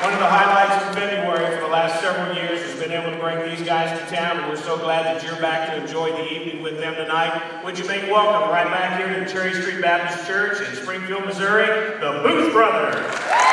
One of the highlights of February for the last several years has been able to bring these guys to town, and we're so glad that you're back to enjoy the evening with them tonight. Would you make welcome right back here to Cherry Street Baptist Church in Springfield, Missouri, the Booth Brothers.